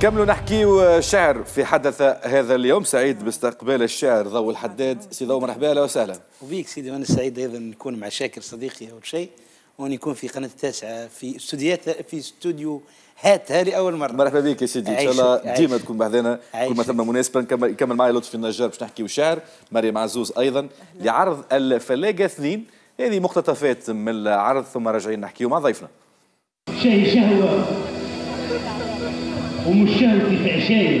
كملوا نحكيو شعر في حدث هذا اليوم؟ سعيد باستقبال الشاعر ضوء الحداد. سي ضوء مرحبا أهلا وسهلا. وبيك سيدي وأنا سعيد أيضا نكون مع شاكر صديقي أول شيء وأن يكون في قناة التاسعة في استوديوهات في استوديو هات هذه أول مرة. مرحبا بك يا سيدي. إن شاء الله ديما تكون بعدنا كل ما ثم مناسبه نكمل يكمل معي لطفي النجار باش نحكيو شعر. مريم عزوز أيضا لعرض الفلاقة اثنين. هذه مقتطفات من العرض ثم راجعين نحكيو مع ضيفنا. شيء شهوة. ومش شهوتي في عشاية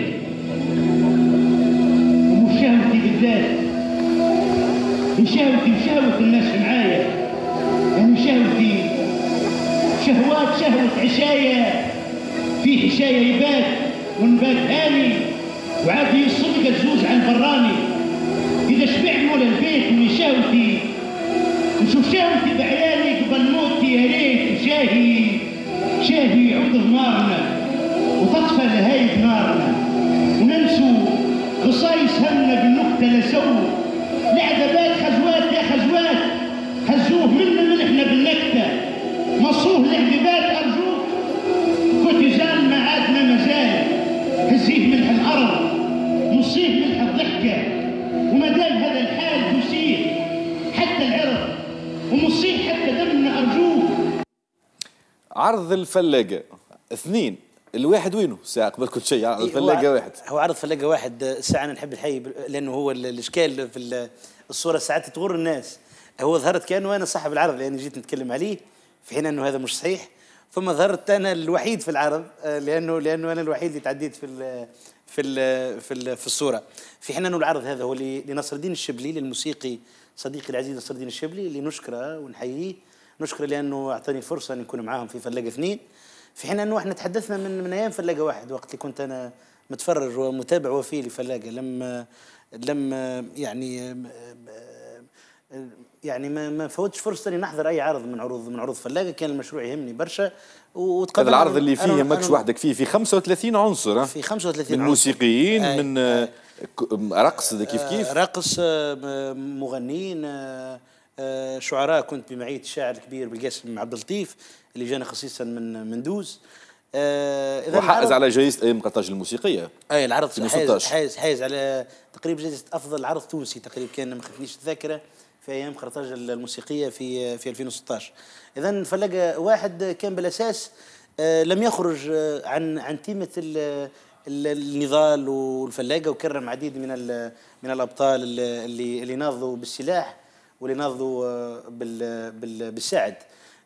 ومش شهوتي بالذات. هي شهوتي وشهوة الناس معايا. يعني شهوتي شهوات شهوة عشاية. في حشاية يبات ونبات هاني. وعاد يصدق الزوز على البراني إذا شبع مول البيت من شهوتي نشوف شهوتي بعيالي قبل موتي يا ريت شاهي. شاهي عود نارنا وتطفى لهايب نارنا وننسوا قصايص همنا بالنكتة لسو لعذبات خزوات يا خزوات. هزوه منا من إحنا بالنكتة. مصوه لعذبات أرجوك. كوتيزان ما عاد ما مازال. هزيه ملح الأرض نصيه ملح الضحكة وما دام هذا الحال نسيه حتى العرق ومصيه حتى دمنا أرجوك. عرض الفلاقه اثنين. الواحد وينه؟ ساعة قبل كل شيء عرض الفلاقة واحد. هو عرض فلاقة واحد الساعة أنا نحب الحي لأنه هو ال- الإشكال في الصورة ساعات تغر الناس. هو ظهرت كأنه أنا صاحب العرض لأني جيت نتكلم عليه في حين أنه هذا مش صحيح. ثم ظهرت أنا الوحيد في العرض آه، لأنه لأنه أنا الوحيد اللي تعديت في ال في ال في ال في الصورة. في حين أنه العرض هذا هو لنصر الدين الشبلي للموسيقي صديقي العزيز نصر الدين الشبلي اللي نشكره ونحييه. نشكره لأنه أعطاني فرصة أن نكون معاهم في فلاقة اثنين. في حين أنه إحنا تحدثنا من من أيام فلاقة واحد وقت اللي كنت أنا متفرج ومتابع وفي لفلاقه لما لما يعني يعني ما ما فوتش فرصة إني نحضر أي عرض من عروض من عروض فلاقة كان المشروع يهمني برشا هذا وتقبل العرض اللي فيه أنا- وحدك فيه في 35 عنصر؟ في 35 من عنصر. موسيقيين أي- من آه، رقص كيف كيف آه، رقص آه، مغنيين آه، آه، شعراء كنت بمعيه الشاعر الكبير بالقاسم عبد اللطيف اللي جانا خصيصا من من دوز. آه، وحائز على جائزة أيام قرطاج الموسيقية. أي العرض حايز 2016. حايز حايز على تقريبا جائزة أفضل عرض تونسي تقريبا كان ما خفتنيش الذاكرة في أيام قرطاج الموسيقية في في 2016 اذا فلقى واحد كان بالأساس آه، لم يخرج آه، عن عن تيمة ال- ال- النضال والفلاقة وكرم عديد من من الأبطال اللي اللي ناضوا بالسلاح. واللي ناضوا آه، بال- بال- بالساعد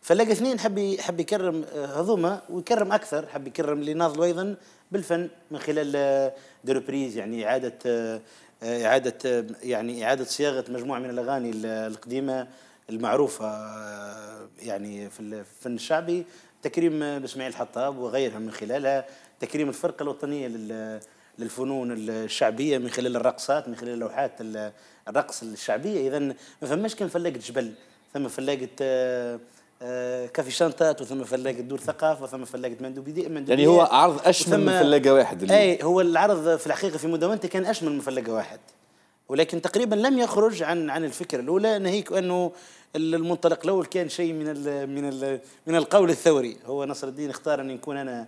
فلاقى اثنين حب حب يكرم آه، هذوما ويكرم أكثر حب يكرم اللي ناضلوا أيضا بالفن من خلال آه، دي ريبريز يعني إعادة آه، آه، إعادة آه، يعني إعادة صياغة مجموعة من الأغاني ال- القديمة المعروفة آه، يعني في الفن الشعبي. تكريم آه، بإسماعيل الحطاب وغيرها من خلالها. تكريم الفرقة الوطنية لل- للفنون الشعبية من خلال الرقصات من خلال لوحات ال- الرقص الشعبية. إذا ما فماش كان فلاقة جبل ثم فلاقة آه، آه، كافي شانتات وثم فلاقة دور ثقافة وثم فلاقة مندوبية. مندوبيات يعني هو عرض أشمل من فلاقة واحد. اللي- أي هو العرض في الحقيقة في مدونته كان أشمل من فلاقة واحد. ولكن تقريبا لم يخرج عن عن الفكرة الأولى ناهيك أنه المنطلق الأول كان شيء من ال من ال من القول الثوري. هو نصر الدين اختار أن يكون أنا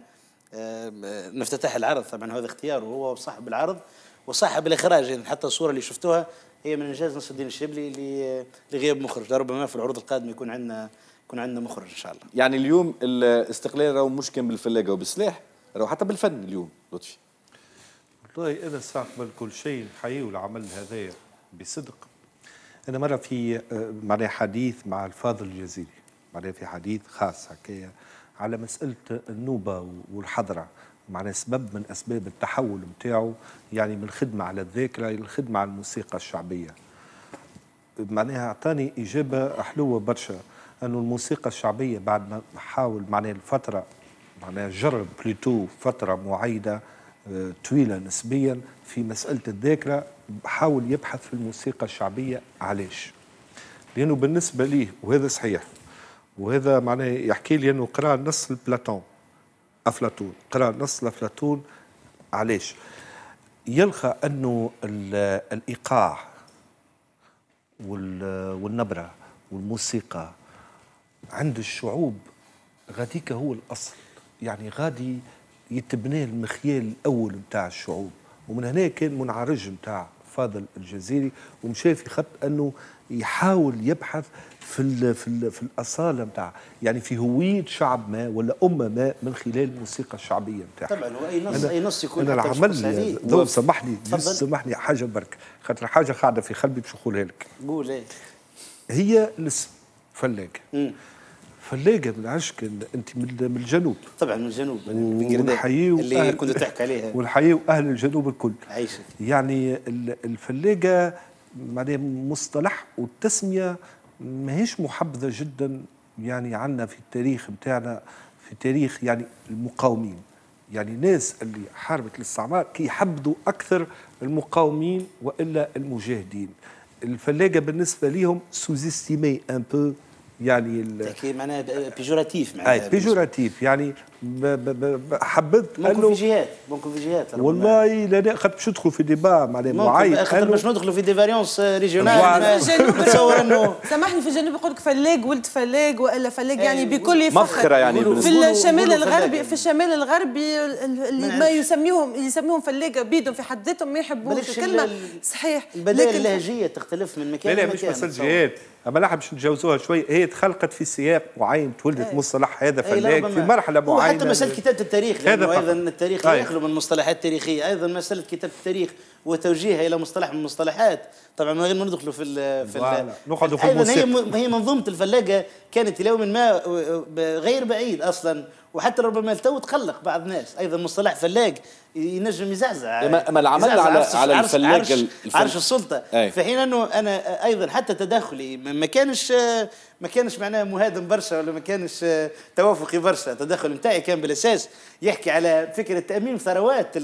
نفتتح العرض. طبعا هذا اختياره هو صاحب العرض وصاحب الإخراج. يعني حتى الصورة اللي شفتوها هي من إنجاز نصر الدين الشبلي ل- لغياب مخرج. ربما في العروض القادمة يكون عندنا يكون عندنا مخرج إن شاء الله. يعني اليوم الاستقلال راهو مش كان بالفلاقة وبالسلاح راهو حتى بالفن اليوم. لطفي. والله أنا ساعة قبل كل شيء نحيي العمل هذايا بصدق. أنا مرة في آه، معناها حديث مع الفاضل الجزيري. معناها في حديث خاص هكايا. على مسألة النوبة والحضرة معناها سبب من أسباب التحول نتاعو يعني من الخدمة على الذاكرة إلى الخدمة على الموسيقى الشعبية معناها أعطاني إجابة حلوة برشا أنه الموسيقى الشعبية بعد ما حاول معناها الفترة معناها جرب بلوتو فترة معيدة آه، طويلة نسبيا في مسألة الذاكرة حاول يبحث في الموسيقى الشعبية علاش؟ لأنه بالنسبة ليه وهذا صحيح وهذا معناه يحكي لي إنه قرأ نص لبلاطون أفلاطون. قرأ نص لافلاطون علاش؟ يلقى أنه ال- الإيقاع وال- والنبرة والموسيقى عند الشعوب غاديك هو الأصل. يعني غادي يتبنى المخيال الأول نتاع الشعوب. ومن هنا كان منعرج نتاع فاضل الجزيري ومشى في خط أنه يحاول يبحث في ال في ال في الأصالة نتاع يعني في هوية شعب ما ولا أمة ما من خلال الموسيقى الشعبية نتاعها طبعا هو أي نص أي نص يكون أنا العمل ذو سامحني سامحني حاجة برك. خاطر حاجة قاعدة في قلبي باش نقولها لك. قول إيه. هي الاسم فلاقة. فلاقه بالعشق أنت من الجنوب. طبعا من الجنوب. ونحييه اللي كنت تحكي عليها ونحييه أهل الجنوب الكل. عيشك يعني الفلاقة معناها مصطلح والتسمية ماهيش محبذة جدا يعني عندنا في التاريخ بتاعنا في تاريخ يعني المقاومين. يعني ناس اللي حاربت الاستعمار كي يحبذوا أكثر المقاومين وإلا المجاهدين. الفلاقة بالنسبة لهم sous-estimés un peu يعني تحكي معناها péjoratif معناها péjoratif يعني حبيت ممكن في جهات ممكن في جهات والله لا خاطر باش ندخلوا في débat معناها معين خاطر باش ندخلوا في des variances régionales تصور انه سامحني في الجنوب يقول لك فلاق ولد فلاق وإلا فلاق يعني بكل فخر. مفخرة يعني في الشمال الغربي في الشمال الغربي اللي ما يسميهم يسميهم فلاقة بيدهم في حد ذاتهم ما يحبوش. الكلمة صحيح. البدائل اللهجية تختلف من مكان لمكان لا لا مش مسألة جهات. أما لا باش نتجاوزوها شوي. هي تخلقت في سياق معين تولدت مصطلح هذا فلاق في مرحلة معينه حتى مسألة كتابة التاريخ لأنه أيضا التاريخ لا يخلو من مصطلحات تاريخيه أيضا مسألة كتابة التاريخ وتوجيهها إلى مصطلح من المصطلحات طبعا من غير ما ندخلوا في ال في نقعدوا في أيضا هي هي منظومة الفلاقه كانت إلى يوم ما غير بعيد أصلا. وحتى ربما تو تقلق بعض الناس. أيضا مصطلح فلاق ينجم يزعزع. ما العمل على على الفلاق عرش, عرش السلطة. أي. في حين أنه أنا أيضا حتى تداخلي ما كانش ما كانش معناه مهادم برشا ولا ما كانش توافقي برشا. التدخل نتاعي كان بالأساس يحكي على فكرة تامين ثروات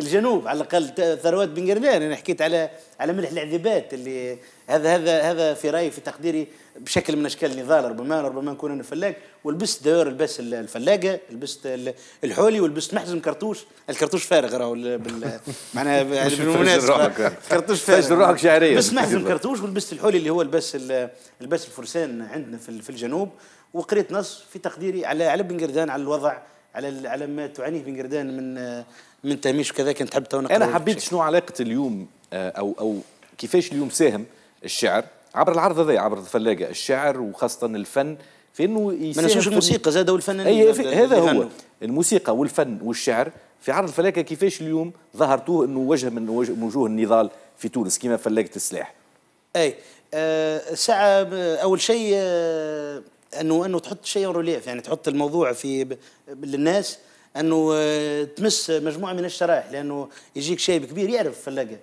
الجنوب على الأقل ثروات بن قرنان أنا حكيت على على ملح العذيبات اللي هذا هذا هذا في رأيي في تقديري بشكل من أشكال النضال. ربما ربما نكون أنا فلاق. ولبست دور لبس الفلاقة لبست الحولي ولبست محزم كرتوش. الكرتوش فارغ راهو معناها بالمناسبة. كرتوش فارغ. روحك شعريه بس محزم كرتوش ولبست الحولي اللي هو لباس لباس الفرسان عندنا في الجنوب. وقريت نص في تقديري على على بن قردان على الوضع على على ما تعانيه بن قردان من من تهميش وكذا كنت حبيت أنا حبيت شنو علاقة اليوم أو أو كيفاش اليوم ساهم الشعر عبر العرض هذا عبر الفلاقة الشعر وخاصة الفن في إنه ما ننسوش الموسيقى زاد والفن أي هذا هو. الموسيقى والفن والشعر في عرض الفلاقة كيفاش اليوم ظهرتوه إنه وجه من وجوه النضال في تونس كما فلاقة السلاح. أي آه ساعة أول شيء آه انه إنه تحط شيء relief يعني تحط الموضوع في للناس أنه آه تمس مجموعة من الشرائح لأنه يجيك شيب كبير يعرف فلاقه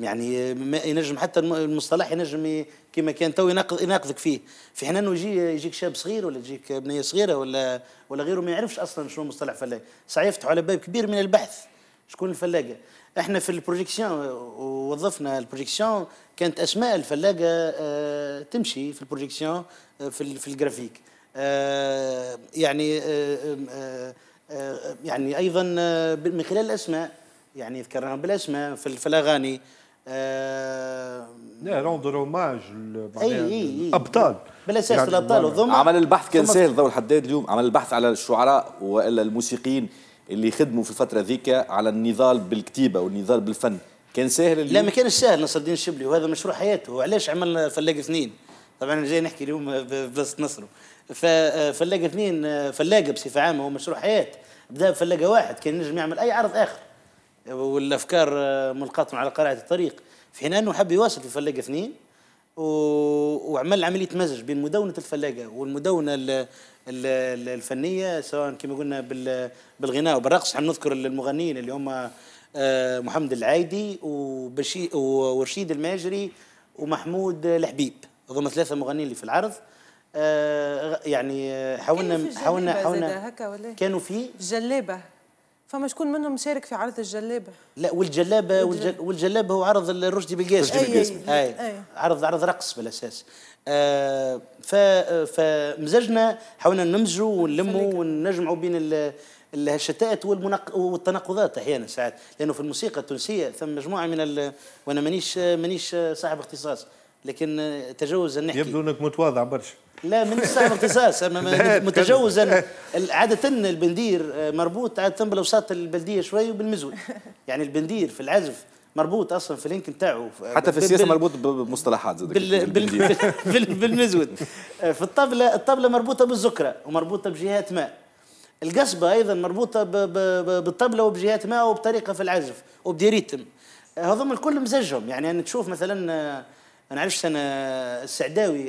يعني ينجم حتى المصطلح ينجم كما كان تو يناقضك فيه. في حين أنه يجي يجيك شاب صغير ولا تجيك بنية صغيرة ولا ولا غيره ما يعرفش أصلا شنو مصطلح فلاق صحيح يفتحوا على باب كبير من البحث شكون الفلاقة. إحنا في ال projection وظفنا ال projection كانت أسماء الفلاقة آه تمشي في ال projection آه في في الجرافيك. آه يعني آه آه يعني أيضا من خلال الأسماء يعني ذكرناهم بالأسماء في, الأغاني. آه لا rendre hommage الأبطال. بالأساس يعني الأبطال. وضم عمل البحث كان سهل ضوء الحداد اليوم. عمل البحث على الشعراء وإلا الموسيقيين اللي خدموا في الفترة ذيك على النضال بالكتيبة والنضال بالفن. كان سهل اليوم؟ لا ما كانش سهل نصر الدين الشبلي وهذا مشروع حياته. وعلاش عمل فلاق اثنين؟ طبعا جاي نحكي اليوم بلاصه نصره ففلاقه اثنين فلاقة بصفة عامة هو مشروع حياة. بدأ بفلاقة واحد كان ينجم يعمل أي عرض آخر. والأفكار ملقاة على قارعه الطريق. في حين أنه حب يواصل في فلاقة اثنين. وعمل عملية مزج بين مدونة الفلاقة والمدونة ال... ال... الفنية سواء كما قلنا بال... بالغناء. وبالرقص حنذكر المغنيين اللي هم محمد العايدي ورشيد الماجري ومحمود الحبيب. هذوما ثلاثة مغنيين اللي في العرض. يعني حاولنا حاولنا حاولنا كانوا في جلابة. فما شكون منهم شارك في عرض الجلابة؟ لا والجلابة والجل... والجلابة هو عرض الرشدي بالقاسم أي, أي, أي, أي. عرض عرض رقص بالأساس. آه ف فمزجنا حاولنا نمزجوا ونلموا ونجمعوا بين ال... الشتات والمنق... والتناقضات أحيانا ساعات. لأنه في الموسيقى التونسية ثم مجموعة من ال... وأنا مانيش مانيش صاحب اختصاص. لكن تجوزا نحكي يبدو انك متواضع برشا. لا من صاحب اختصاص أما متجوزا عادة البندير مربوط عادة بالأوساط البلدية شوي وبالمزود. يعني البندير في العزف مربوط أصلا في ال link نتاعو حتى في السياسة مربوط بمصطلحات بال بال بال بالمزود. في الطبله الطبلة مربوطة بالزكرة ومربوطة بجهات ماء. القصبة أيضا مربوطة بالطبلة وبجهات ماء وبطريقة في العزف وبديريتم هذوم الكل مزجهم. يعني أنا تشوف مثلا أنا عرفت أنا السعداوي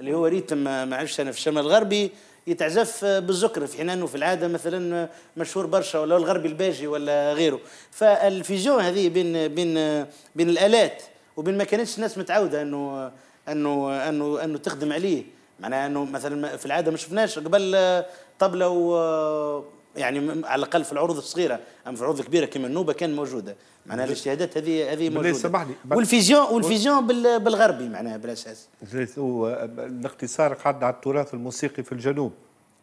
اللي هو ريتم ما عرفش أنا في الشمال الغربي يتعزف بالزكر في حين انه في العادة مثلا مشهور برشا ولا الغربي الباجي ولا غيره. فالفيزيون هذه بين بين بين الآلات وبين ما كانتش الناس متعودة إنه إنه إنه إنه تخدم عليه. معناها إنه مثلا في العادة ما شفناش قبل طبلة و يعني على الأقل في العروض الصغيرة أما في العروض الكبيرة كما النوبة كان موجودة. معناها الاجتهادات هذه هذه موجودة. سامحني وال fusion وال fusion بالغربي معناها بالاساس الاختصار قعد على التراث الموسيقي في الجنوب.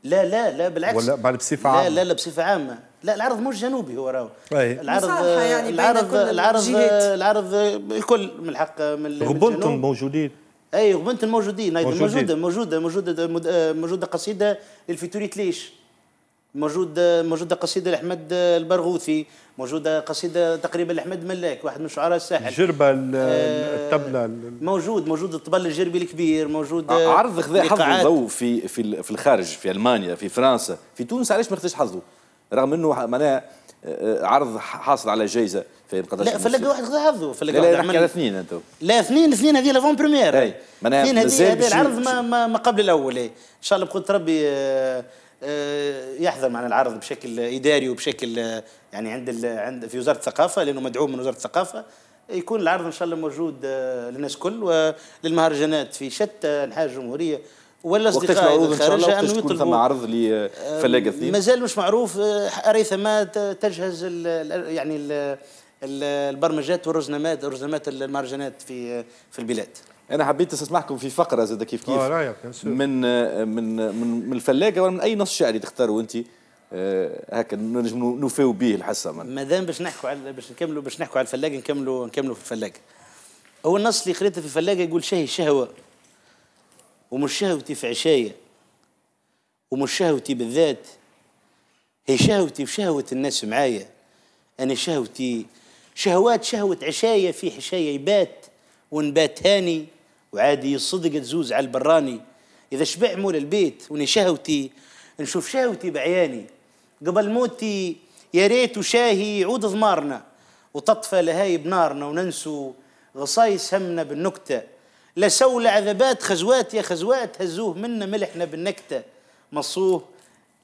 لا لا لا بالعكس. ولا بعد بصفة عامة. لا لا لا بصفة عامة. لا العرض مش جنوبي هو راهو. العرض يعني العرض العرض العرض الكل من الحق من غبنتم موجودين. أي غبنتم موجودين موجوده موجوده موجوده موجوده قصيدة للفيتوريت ليش موجود موجوده قصيده لاحمد البرغوثي موجوده قصيده تقريبا لاحمد ملاك واحد من شعراء الساحل. جربه الطبلة موجود موجود الطبل الجربي الكبير موجود عرض خذا حظه ضوء في في في الخارج في ألمانيا في فرنسا في تونس علاش ما خذاش حظه؟ رغم إنه معناها عرض حاصل على جائزه في لا فلقى واحد خذا حظه فلقى لا واحد على اثنين انت لا اثنين اثنين هذه لافون بريمير. اثنين هذه العرض ما, ما قبل الأول إن شاء الله بقدره ربي آه، يحضر معنا العرض بشكل إداري وبشكل آه، يعني عند عند في وزارة الثقافة لأنه مدعوم من وزارة الثقافة يكون العرض إن شاء الله موجود آه، للناس كل وللمهرجانات في شتى انحاء الجمهورية ولا اصدقاء الخارج أنه يطلبوا ثم عرض لفلاقه اثنين؟ مازال مش معروف اري ثم تجهز ال يعني ال البرمجات والرزنامات رزنامات المهرجانات في في البلاد. أنا حبيت استسمحكم في فقرة زاد كيف كيف. آه من من من من الفلاقه ولا من أي نص شعري تختاروا أنت؟ آه هكا نجم نوفيو به الحصة ما دام باش نحكوا على باش نكملوا باش نحكوا على الفلاقه نكملوا نكملوا في الفلاقه هو النص اللي قريته في الفلاقه يقول شهي شهوه ومش شهوتي في عشاية ومش شهوتي بالذات. هي شهوتي وشهوة الناس معايا. أنا شهوتي شهوات شهوة عشاية في حشاية يبات ونبات هاني. وعادي الصدق تزوز على البراني. إذا شبع مول البيت وني شهوتي نشوف شهوتي بعياني. قبل موتي يا ريت شاهي يعود ضمارنا وتطفى لهاي بنارنا وننسو غصايس همنا بالنكتة. لا سول عذبات خزوات يا خزوات هزوه منا ملحنا بالنكتة. مصوه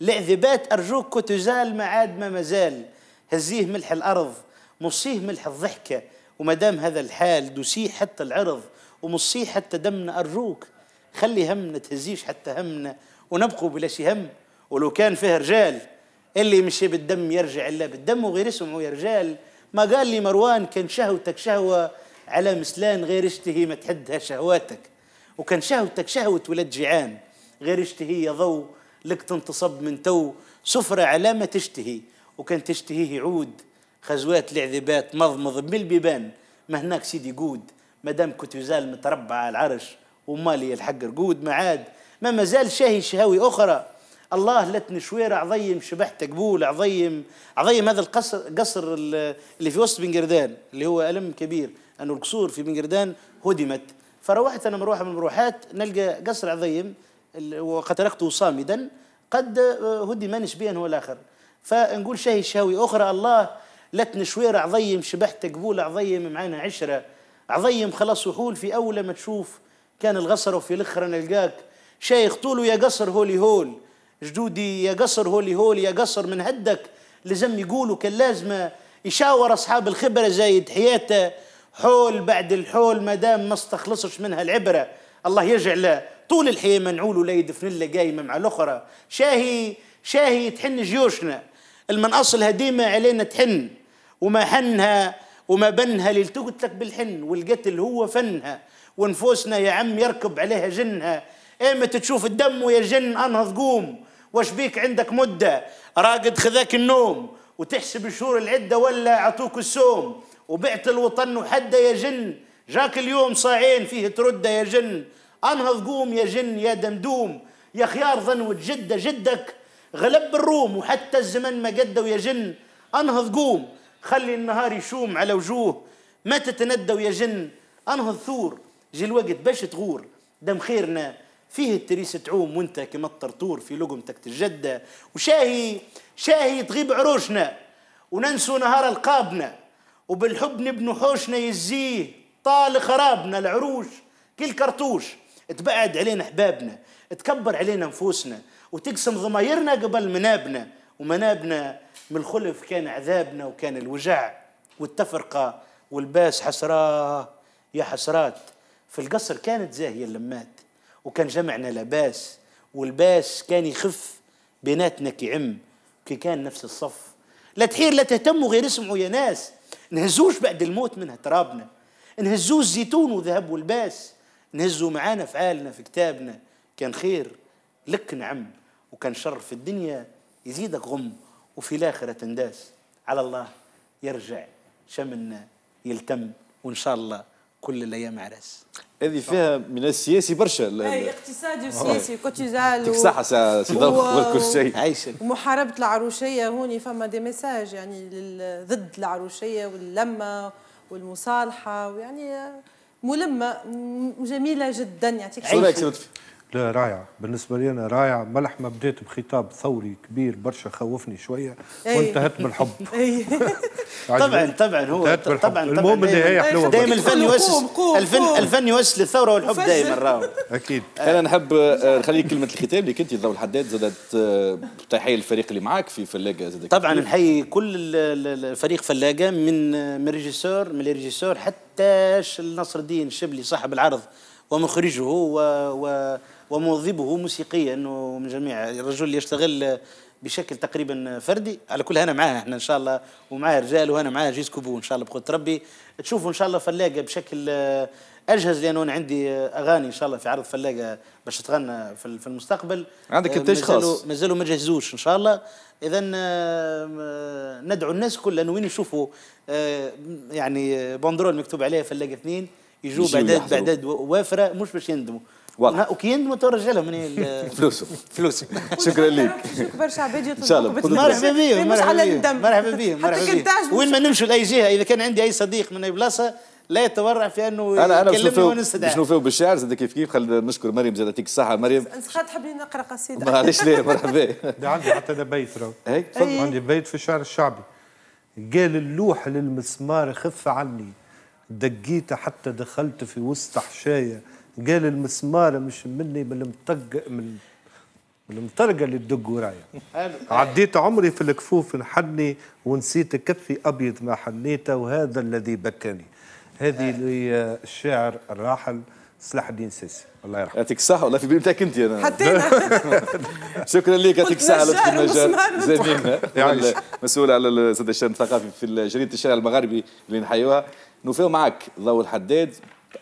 لعذبات أرجوك كتزال ما عاد ما مازال هزيه ملح الأرض مصيه ملح الضحكة. وما دام هذا الحال دوسيه حتى العرض. ومصيه حتى دمنا أرجوك. خلي همنا تهزيش حتى همنا. ونبقوا بلا شي هم. ولو كان فيه رجال اللي مشي بالدم يرجع إلا بالدم وغير اسمه يا رجال. ما قال لي مروان كان شهوتك شهوة على مسلان غير إشتهي ما تحدها شهواتك. وكان شهوتك شهوة ولد جيعان غير إشتهي يا ضو لك تنتصب من تو. سفرة على ما تشتهي وكان تشتهيه يعود. خزوات العذبات مضمض من البيبان ما هناك سيدي قود. ما دام كنت يزال متربع على العرش ومالي الحق رقود ما عاد ما مازال شاهي شهاوي أخرى. الله لتني شويرة عظيم شبحت قبول عظيم عظيم هذا القصر قصر اللي في وسط بنقردان اللي هو ألم كبير. أنه القصور في بنقردان هدمت. فروحت أنا مروحة من المروحات نلقى قصر عظيم وقد تركته صامدا. قد هدم نسبيا هو الآخر. فنقول شاهي شهوي أخرى الله لتن شويرة عظيم شبحت قبول عظيم معانا عشرة. عظيم خلاص وحول في أول ما تشوف. كان الغصر وفي الأخرى نلقاك شيخ طوله يا قصر هولي هول. جدودي يا قصر هولي هول يا قصر من هدك. لزم يقولوا كان لازم يشاور أصحاب الخبرة زايد حياته. حول بعد الحول ما دام ما استخلصش منها العبرة. الله يجعل طول الحياة منعول ولا يدفن له قايمة مع الأخرى. شاهي شاهي تحن جيوشنا. المنقص الهديمة علينا تحن. وما حنها وما بنها للتقت لك بالحن والقتل هو فنها ونفوسنا يا عم يركب عليها جنها. ايمتى تشوف الدم ويا جن انهض قوم واش بيك عندك مدة؟ راقد خذاك النوم. وتحسب الشهور العدة ولا عطوك السوم. وبعت الوطن وحدة يا جن. جاك اليوم صاعين فيه تردة يا جن. انهض قوم يا جن يا دمدوم. يا خيار ظنوة جدة جدك. غلب الروم وحتى الزمن ما قدوا يا جن. انهض قوم خلي النهار يشوم على وجوه. ما تتندوا يا جن. أنهض ثور. جي الوقت باش تغور. دم خيرنا. فيه التريس تعوم وانت كما الطرطور في لقمتك تجدة وشاهي شاهي تغيب عروشنا. وننسوا نهار القابنا. وبالحب نبنوا حوشنا يزيه طال خرابنا العروش. كل كرتوش. تبعد علينا أحبابنا. تكبر علينا نفوسنا وتقسم ضمايرنا قبل منابنا. ومنابنا من الخلف كان عذابنا وكان الوجع والتفرقة والباس حسراه يا حسرات. في القصر كانت زاهية اللمات وكان جمعنا لباس والباس كان يخف بيناتنا كيعم كي كان نفس الصف. لا تحير لا تهتموا غير اسمعوا يا ناس. نهزوش بعد الموت منها ترابنا نهزوه الزيتون وذهب والباس. نهزوا معانا فعالنا في كتابنا. كان خير لك نعم وكان شر في الدنيا. يزيدك غم وفي الآخرة تنداس. على الله يرجع شملنا يلتم وإن شاء الله كل الأيام عرس. هذه فيها من السياسي برشا. اي اقتصادي وسياسي وكوتيزال يك صح سي ضوء كل شيء. عايشة ومحاربة العروشية هوني فما دي ميساج يعني ضد العروشية واللمة والمصالحة ويعني ملمة جميلة جدا يعطيك شو رأيك لا رائعة بالنسبة لي أنا رائعة ملحمة بديت بخطاب ثوري كبير برشا خوفني شوية. وانتهت بالحب طبعا طبعا هو بالحب. طبعا المهم النهاية حلوة دائما. الفن يؤسس الفن. الفن يؤسس للثورة والحب. دائما راهو أكيد أنا نحب آه، نخلي كلمة الختام اللي كنت ضو الحداد زادت آه، تحية الفريق اللي معاك في فلاقة زاد طبعا نحيي كل ال- ال- الفريق فلاقة من من ريجيسور من الريجيسور حتى نصر الدين الشبلي صاحب العرض ومخرجه و و وموظبه موسيقيا انه من جميع الرجل يشتغل بشكل تقريبا فردي. على كل هنا معاه إحنا إن شاء الله. ومعاه رجال وهنا معاه جيس كوبو إن شاء الله بقدره ربي. تشوفوا إن شاء الله فلاقة بشكل آه، أجهز لأنه أنا عندي آه، أغاني إن شاء الله في عرض فلاقة باش تغنى في المستقبل. عندك آه، إنتاج مازالوا- خاص. مازالوا ما جهزوش إن شاء الله. اذا ندعو الناس كلها إنه وين يشوفوا آه، يعني بندرول مكتوب عليها فلاقة اثنين يجوا يحضروا. باعداد وافرة مش باش يندموا. واضح. وكي يندموا تو رجالهم من فلوسه فلوس شكرا لك. برشا عباد الله، يطلبوا مرحبا بهم مرحبا بهم مرحبا بهم حتى مرحبا بهم وين ما نمشوا لأي جهة إذا كان عندي أي صديق من أي بلاصة لا يتورع في أنه أنا أنا باش يكلمني نوفيو بالشعر زاد كيف كيف؟ خلينا نشكر مريم زاد يعطيك الصحة. مريم. أنت خاطر تحبني نقرأ قصيدة. معليش ليه مرحبا ده عندي حتى أنا بيت راهو. تفضل عندي بيت في الشعر الشعبي. قال اللوح للمسمار خف عني. دقيته حتى دخلت في وسط حشاية. قال المسمار مش مني من المطق من من المطرقة اللي تدق ورايا. عديت عمري في الكفوف نحني ونسيت كفي أبيض ما حنيته وهذا الذي بكاني. هذه اللي الشاعر الراحل صلاح الدين سيسي. الله يرحمه. يعطيك الصحة والله في بالي نتاعك أنت أنا. حتى أنا. شكرا لك يعطيك قلت الصحة لطفي نجار النجار زميلنا. مسؤول على الشان الثقافي في جريدة الشارع المغربي اللي نحيوها. نوفيو معك ضوء الحداد.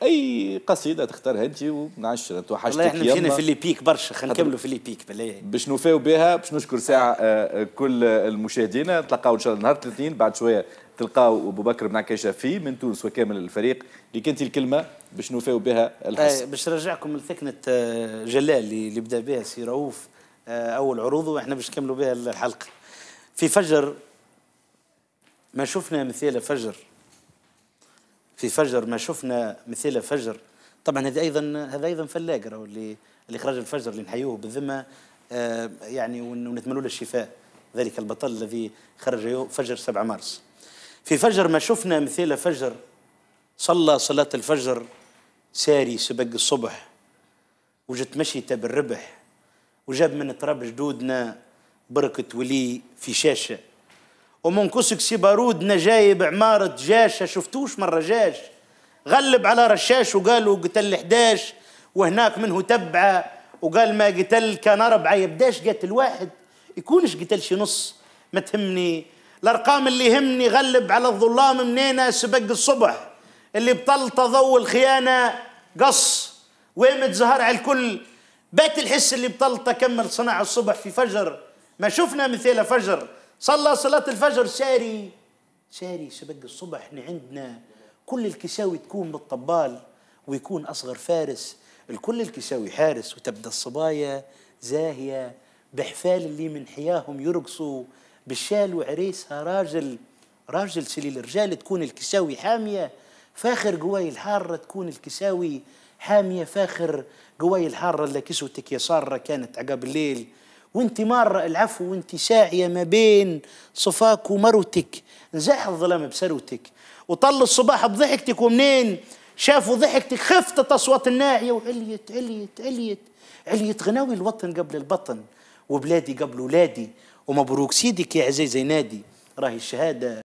أي قصيدة تختارها أنت ونعشر أنت والله وحشتك إحنا مشينا في اللي بيك برشا خلينا نكملوا في اللي بيك بالله. باش نوفيو بها باش نشكر ساعة آه، آه، كل المشاهدين. نتلقاو إن شاء الله نهار الاثنين. بعد شوية تلقاو أبو بكر بن عكاشة في من تونس وكامل الفريق. اللي كانت الكلمة باش نوفيو بها الحس آه باش نرجعكم لثكنة آه، جلال اللي بدا بها سي رؤوف آه أول عروضه. وإحنا باش نكملوا بها الحلقة. في فجر ما شفنا مثيل فجر. في فجر ما شفنا مثيل فجر طبعا هذا أيضا هذا أيضا فلاق راهو اللي اللي خرج الفجر اللي نحيوه بالذمة آه يعني ون- ونتمنوا له الشفاء. ذلك البطل الذي خرج فجر 7 مارس. في فجر ما شفنا مثيل فجر صلى صلاة الفجر ساري سبق الصبح. وجت مشيته بالربح. وجاب من تراب جدودنا بركة ولي في شاشة. ومن كسك سي بارودنا جايب عمارة جاشة شفتوش مرة جاش؟ غلب على رشاش وقالوا قتل 11 وهناك منه تبعة وقال ما قتل كان أربعة يبداش قتل واحد يكونش قتل شي نص ما تهمني. الأرقام اللي يهمني غلب على الظلام منينا سبق الصبح. اللي بطلطة ضوء الخيانة قص. ويمت زهر على الكل؟ بات الحس اللي بطلطة كمل صناع الصبح في فجر. ما شفنا مثيل فجر. صلى صلاة الفجر ساري ساري سبق الصبح إحنا عندنا. كل الكساوي تكون بالطبال ويكون أصغر فارس. الكل الكساوي حارس وتبدأ الصبايا زاهية بحفال اللي من حياهم يرقصوا بالشال وعريسها راجل. راجل سليل الرجال تكون الكساوي حامية. فاخر قواي الحارة تكون الكساوي حامية. فاخر قواي الحارة اللي كسوتك يا سارة كانت عقب الليل. وانت مارة العفو وانت ساعية ما بين صفاك ومروتك. نزاح الظلام بسروتك. وطل الصباح بضحكتك ومنين؟ شافوا ضحكتك خفت أصوات الناعية وعليت عليت عليت. عليت غناوي الوطن قبل البطن وبلادي قبل ولادي. ومبروك سيدك يا عزيزي نادي. راهي الشهادة.